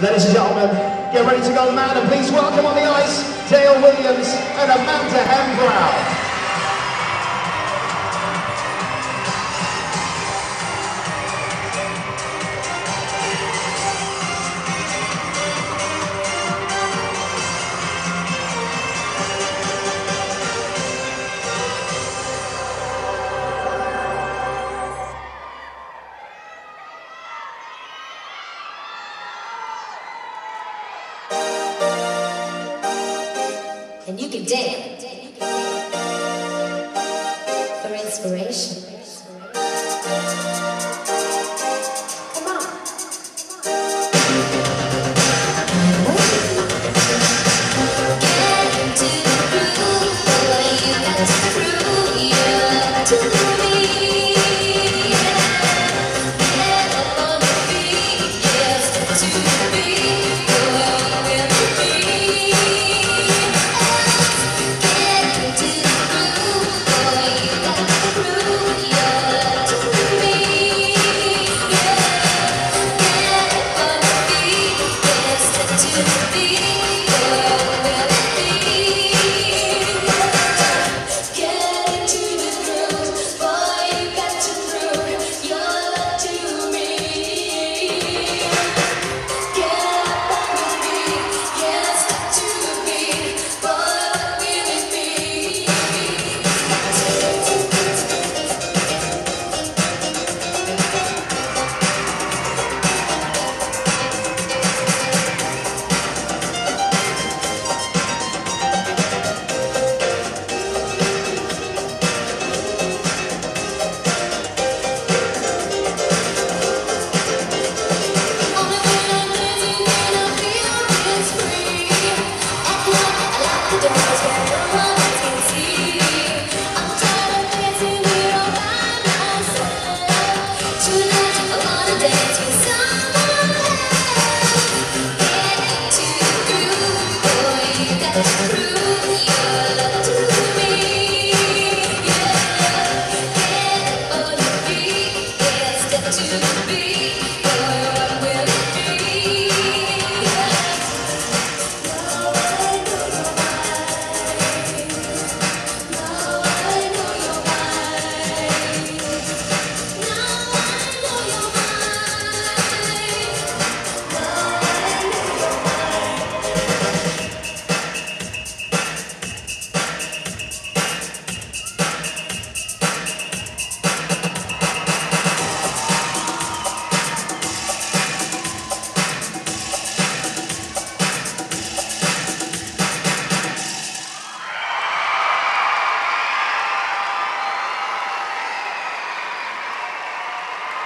Ladies and gentlemen, get ready to go mad and please welcome on the ice, Dale Williams and Amanda Hembrow. Can dance for inspiration.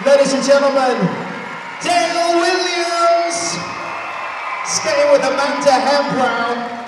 Ladies and gentlemen, Dale Williams, skating with Amanda Hembrow.